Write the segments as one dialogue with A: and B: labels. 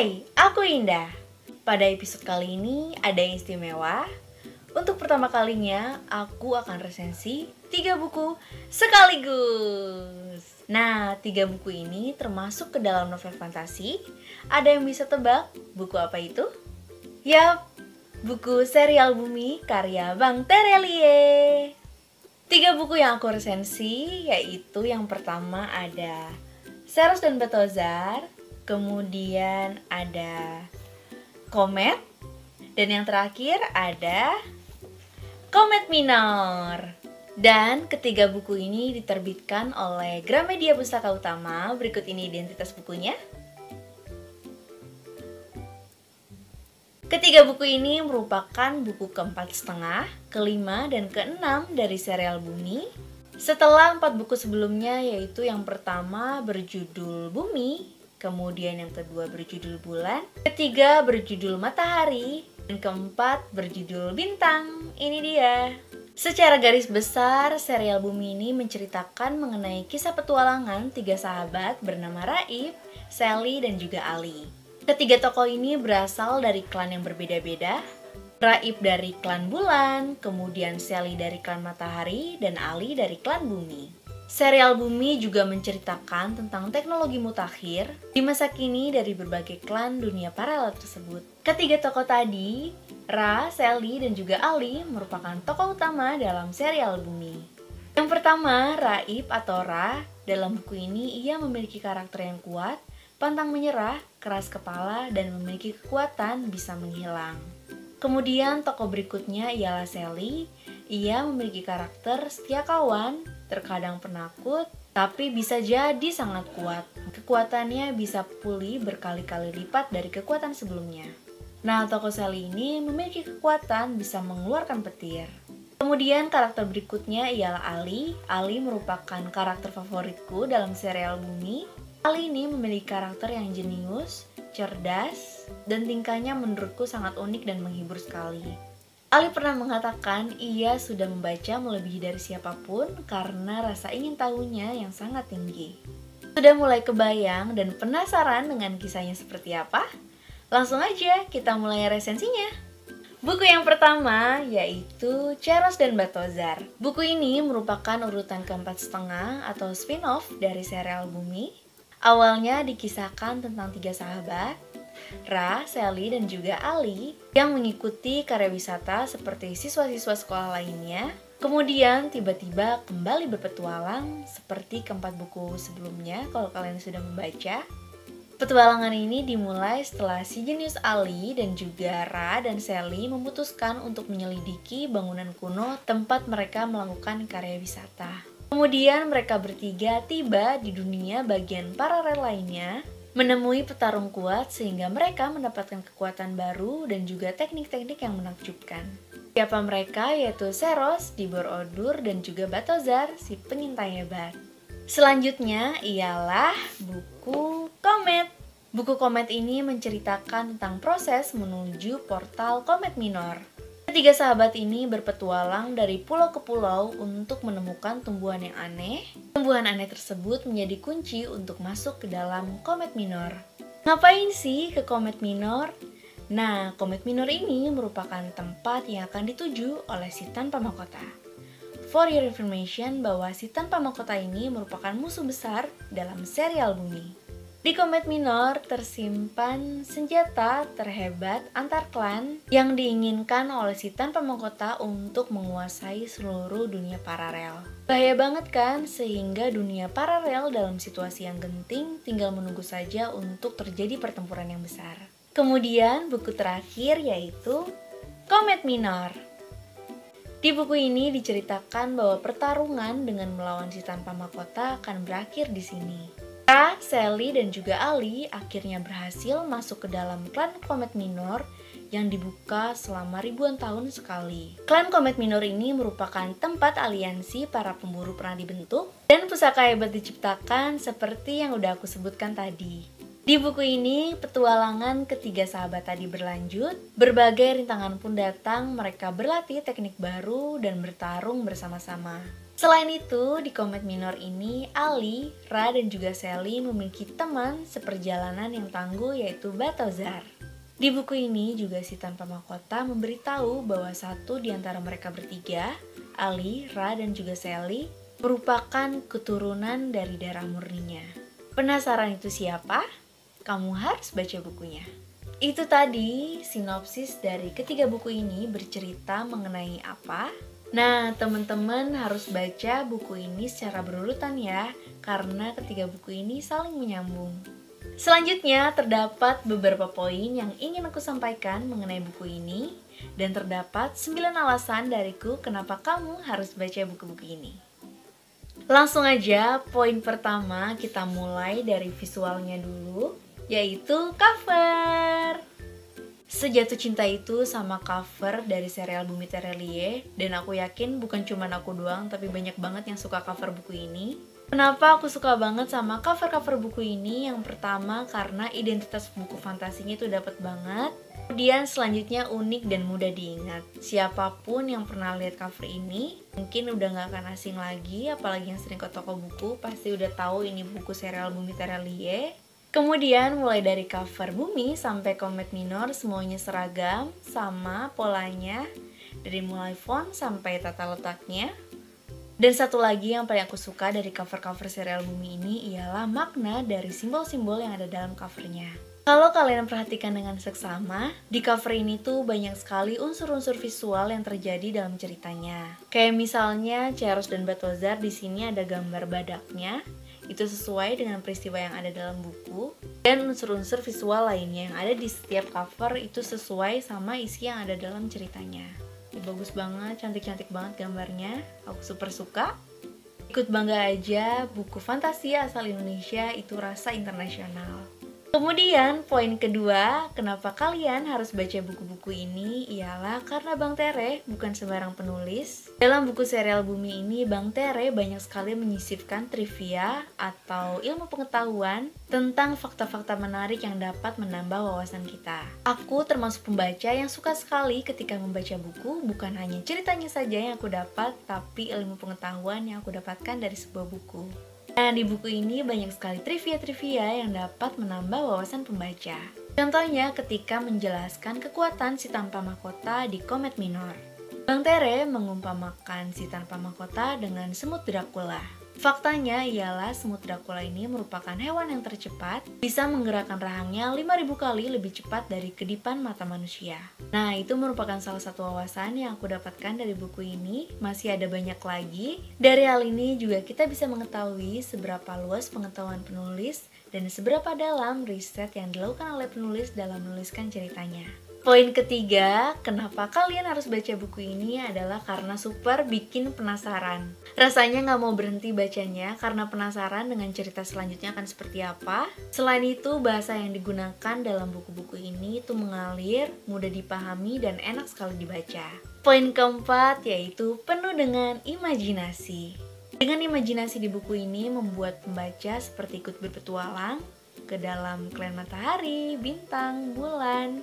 A: Hai, aku Indah. Pada episode kali ini ada yang istimewa. Untuk pertama kalinya, aku akan resensi tiga buku sekaligus. Nah, tiga buku ini termasuk ke dalam novel fantasi. Ada yang bisa tebak buku apa itu? Yap, buku serial Bumi karya Bang Terelie. Tiga buku yang aku resensi yaitu yang pertama ada Seros dan Betozar, kemudian ada Komet, dan yang terakhir ada Komet Minor. Dan ketiga buku ini diterbitkan oleh Gramedia Pustaka Utama. Berikut ini identitas bukunya. Ketiga buku ini merupakan buku keempat setengah, kelima, dan keenam dari serial Bumi. Setelah empat buku sebelumnya, yaitu yang pertama berjudul Bumi, kemudian yang kedua berjudul Bulan, ketiga berjudul Matahari, dan keempat berjudul Bintang. Ini dia. Secara garis besar, serial Bumi ini menceritakan mengenai kisah petualangan tiga sahabat bernama Raib, Sally, dan juga Ali. Ketiga tokoh ini berasal dari klan yang berbeda-beda. Raib dari klan bulan, kemudian Sally dari klan matahari, dan Ali dari klan bumi. Serial Bumi juga menceritakan tentang teknologi mutakhir di masa kini dari berbagai klan dunia paralel tersebut. Ketiga tokoh tadi, Ra, Sally, dan juga Ali merupakan tokoh utama dalam serial Bumi. Yang pertama, Raib atau Ra, dalam buku ini ia memiliki karakter yang kuat Pantang menyerah, keras kepala, dan memiliki kekuatan bisa menghilang. Kemudian tokoh berikutnya ialah Sally. Ia memiliki karakter setia kawan, terkadang penakut, tapi bisa jadi sangat kuat. Kekuatannya bisa pulih berkali-kali lipat dari kekuatan sebelumnya. Nah, tokoh Sally ini memiliki kekuatan bisa mengeluarkan petir. Kemudian karakter berikutnya ialah Ali. Ali merupakan karakter favoritku dalam serial Bumi Ali ini memiliki karakter yang jenius, cerdas, dan tingkahnya menurutku sangat unik dan menghibur sekali. Ali pernah mengatakan ia sudah membaca melebihi dari siapa pun karena rasa ingin tahunya yang sangat tinggi. Sudah mulai kebayang dan penasaran dengan kisahnya seperti apa? Langsung aja kita mulai resensinya. Buku yang pertama yaitu Ceros dan Batozar. Buku ini merupakan urutan keempat setengah atau spin-off dari serial Bumi Awalnya dikisahkan tentang tiga sahabat, Ra, Sally, dan juga Ali yang mengikuti karya wisata seperti siswa-siswa sekolah lainnya. Kemudian tiba-tiba kembali berpetualang seperti keempat buku sebelumnya kalau kalian sudah membaca. Petualangan ini dimulai setelah si jenius Ali dan juga Ra dan Sally memutuskan untuk menyelidiki bangunan kuno tempat mereka melakukan karya wisata. Kemudian mereka bertiga tiba di dunia bagian paralel lainnya, menemui petarung kuat sehingga mereka mendapatkan kekuatan baru dan juga teknik-teknik yang menakjubkan. Siapa mereka yaitu Seros, Dibor Odur, dan juga Batozar, si penyintai hebat. Selanjutnya ialah buku Komet. Buku Komet ini menceritakan tentang proses menuju portal Komet Minor. Ketiga sahabat ini berpetualang dari pulau ke pulau untuk menemukan tumbuhan yang aneh. Tumbuhan aneh tersebut menjadi kunci untuk masuk ke dalam komet minor. Ngapain sih ke komet minor? Nah, komet minor ini merupakan tempat yang akan dituju oleh si tanpa mahkota. For your information bahwa si tanpa mahkota ini merupakan musuh besar dalam serial Bumi. Di Komet Minor tersimpan senjata terhebat antar klan yang diinginkan oleh si tanpa mahkota untuk menguasai seluruh dunia paralel. Bahaya banget kan? Sehingga dunia paralel dalam situasi yang genting tinggal menunggu saja untuk terjadi pertempuran yang besar. Kemudian buku terakhir yaitu Komet Minor. Di buku ini diceritakan bahwa pertarungan dengan melawan si tanpa mahkota akan berakhir di sini. Sally, dan juga Ali akhirnya berhasil masuk ke dalam klan Komet Minor yang dibuka selama ribuan tahun sekali. Klan Komet Minor ini merupakan tempat aliansi para pemburu pernah dibentuk dan pusaka hebat diciptakan seperti yang udah aku sebutkan tadi. Di buku ini, petualangan ketiga sahabat tadi berlanjut. Berbagai rintangan pun datang, mereka berlatih teknik baru dan bertarung bersama-sama. Selain itu, di Komet Minor ini, Ali, Ra, dan juga Sally memiliki teman seperjalanan yang tangguh yaitu Batozar. Di buku ini juga si tanpa mahkota memberitahu bahwa satu di antara mereka bertiga, Ali, Ra, dan juga Sally, merupakan keturunan dari darah murninya. Penasaran itu siapa? Kamu harus baca bukunya. Itu tadi sinopsis dari ketiga buku ini bercerita mengenai apa? Nah, teman-teman harus baca buku ini secara berurutan ya, karena ketiga buku ini saling menyambung. Selanjutnya, terdapat beberapa poin yang ingin aku sampaikan mengenai buku ini dan terdapat 9 alasan dariku kenapa kamu harus baca buku-buku ini. Langsung aja, poin pertama kita mulai dari visualnya dulu, yaitu cover. Sejatuh cinta itu sama cover dari serial Bumi Terelie dan aku yakin bukan cuma aku doang tapi banyak banget yang suka cover buku ini Kenapa aku suka banget sama cover-cover buku ini? Yang pertama karena identitas buku fantasinya itu dapat banget. Kemudian selanjutnya unik dan mudah diingat. Siapa pun yang pernah lihat cover ini, mungkin udah gak akan asing lagi, apalagi yang sering ke toko buku, pasti udah tahu ini buku serial Bumi Terelie. Kemudian mulai dari cover bumi sampai komet minor semuanya seragam, sama polanya, dari mulai font sampai tata letaknya. Dan satu lagi yang paling aku suka dari cover-cover serial Bumi ini ialah makna dari simbol-simbol yang ada dalam covernya. Kalau kalian perhatikan dengan seksama, di cover ini tuh banyak sekali unsur-unsur visual yang terjadi dalam ceritanya. Kayak misalnya Ceros dan Batozar di sini ada gambar badaknya, itu sesuai dengan peristiwa yang ada dalam buku dan unsur-unsur visual lainnya yang ada di setiap cover itu sesuai sama isi yang ada dalam ceritanya. Ya, bagus banget cantik-cantik banget gambarnya. Aku super suka. Ikut bangga aja buku fantasi asal Indonesia itu rasa internasional Kemudian poin kedua, kenapa kalian harus baca buku-buku ini ialah karena Bang Tere bukan sembarang penulis. Dalam buku serial Bumi ini, Bang Tere banyak sekali menyisipkan trivia atau ilmu pengetahuan tentang fakta-fakta menarik yang dapat menambah wawasan kita. Aku termasuk pembaca yang suka sekali ketika membaca buku, bukan hanya ceritanya saja yang aku dapat, tapi ilmu pengetahuan yang aku dapatkan dari sebuah buku. Nah, di buku ini banyak sekali trivia-trivia yang dapat menambah wawasan pembaca. Contohnya ketika menjelaskan kekuatan si tanpa mahkota di Komet Minor. Bang Tere mengumpamakan si tanpa mahkota dengan semut Dracula. Faktanya ialah semut Dracula ini merupakan hewan yang tercepat, bisa menggerakkan rahangnya 5000 kali lebih cepat dari kedipan mata manusia. Nah, itu merupakan salah satu wawasan yang aku dapatkan dari buku ini. Masih ada banyak lagi. Dari hal ini juga kita bisa mengetahui seberapa luas pengetahuan penulis dan seberapa dalam riset yang dilakukan oleh penulis dalam menuliskan ceritanya. Poin ketiga, kenapa kalian harus baca buku ini adalah karena super bikin penasaran. Rasanya nggak mau berhenti bacanya karena penasaran dengan cerita selanjutnya akan seperti apa. Selain itu, bahasa yang digunakan dalam buku-buku ini itu mengalir, mudah dipahami, dan enak sekali dibaca. Poin keempat yaitu penuh dengan imajinasi. Dengan imajinasi di buku ini membuat pembaca seperti ikut berpetualang ke dalam klan matahari, bintang, bulan,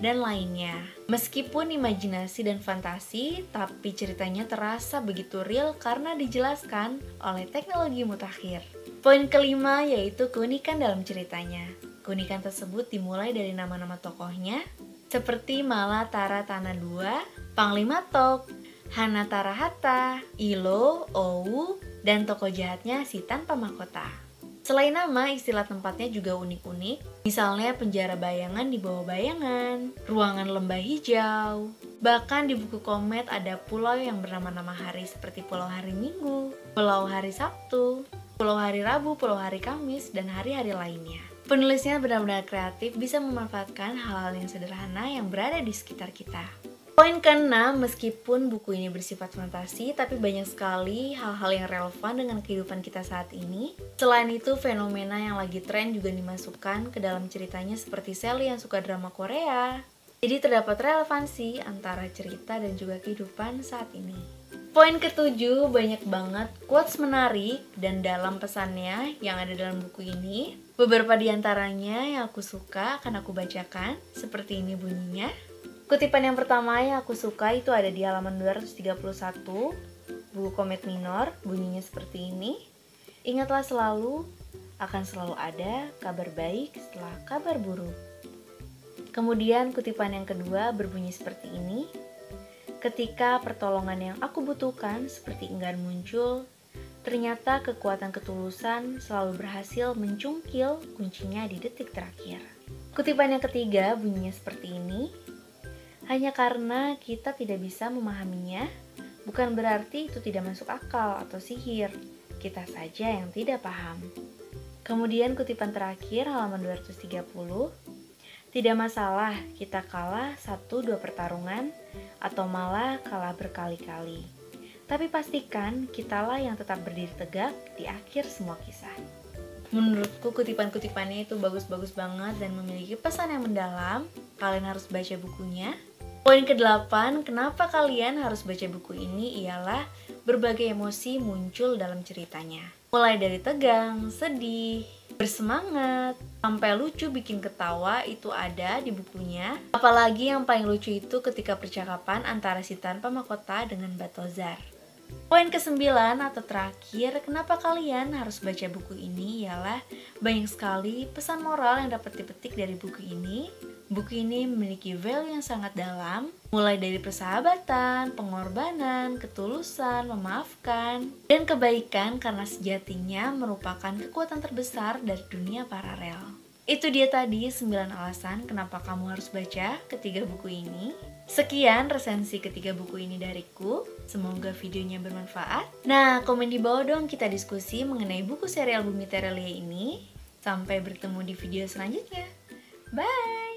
A: dan lainnya. Meskipun imajinasi dan fantasi, tapi ceritanya terasa begitu real karena dijelaskan oleh teknologi mutakhir. Poin kelima yaitu keunikan dalam ceritanya. Keunikan tersebut dimulai dari nama-nama tokohnya, seperti Mala Tara Tanah Dua, Panglima Tok, Hana Tarahata, Ilo, Owu, dan tokoh jahatnya si tanpa mahkota. Selain nama, istilah tempatnya juga unik-unik. Misalnya penjara bayangan di bawah bayangan, ruangan lembah hijau. Bahkan di buku komet ada pulau yang bernama-nama hari seperti Pulau Hari Minggu, Pulau Hari Sabtu, Pulau Hari Rabu, Pulau Hari Kamis, dan hari-hari lainnya. Penulisnya benar-benar kreatif bisa memanfaatkan hal-hal yang sederhana yang berada di sekitar kita. Poin keenam, meskipun buku ini bersifat fantasi, tapi banyak sekali hal-hal yang relevan dengan kehidupan kita saat ini. Selain itu, fenomena yang lagi tren juga dimasukkan ke dalam ceritanya seperti Sally yang suka drama Korea. Jadi terdapat relevansi antara cerita dan juga kehidupan saat ini. Poin ketujuh, banyak banget quotes menarik dan dalam pesannya yang ada dalam buku ini. Beberapa di antaranya yang aku suka akan aku bacakan, seperti ini bunyinya. Kutipan yang pertama yang aku suka itu ada di halaman 231. buku komet minor, bunyinya seperti ini. Ingatlah selalu, akan selalu ada kabar baik setelah kabar buruk. Kemudian kutipan yang kedua berbunyi seperti ini. Ketika pertolongan yang aku butuhkan seperti enggan muncul, ternyata kekuatan ketulusan selalu berhasil mencungkil kuncinya di detik terakhir. Kutipan yang ketiga bunyinya seperti ini. Hanya karena kita tidak bisa memahaminya, bukan berarti itu tidak masuk akal atau sihir. Kita saja yang tidak paham. Kemudian kutipan terakhir halaman 230. Tidak masalah kita kalah satu dua pertarungan atau malah kalah berkali-kali. Tapi pastikan kitalah yang tetap berdiri tegak di akhir semua kisah. Menurutku kutipan-kutipannya itu bagus-bagus banget dan memiliki pesan yang mendalam. Kalian harus baca bukunya. Poin ke-8, kenapa kalian harus baca buku ini ialah berbagai emosi muncul dalam ceritanya. Mulai dari tegang, sedih, bersemangat, sampai lucu bikin ketawa itu ada di bukunya. Apalagi yang paling lucu itu ketika percakapan antara si tanpa mahkota dengan Batozar. Poin kesembilan atau terakhir, kenapa kalian harus baca buku ini ialah banyak sekali pesan moral yang dapat dipetik dari buku ini. Buku ini memiliki value yang sangat dalam, mulai dari persahabatan, pengorbanan, ketulusan, memaafkan, dan kebaikan karena sejatinya merupakan kekuatan terbesar dari dunia paralel. Itu dia tadi 9 alasan kenapa kamu harus baca ketiga buku ini. Sekian resensi ketiga buku ini dariku. Semoga videonya bermanfaat. Nah, komen di bawah dong kita diskusi mengenai buku serial Bumi Terelia ini. Sampai bertemu di video selanjutnya. Bye!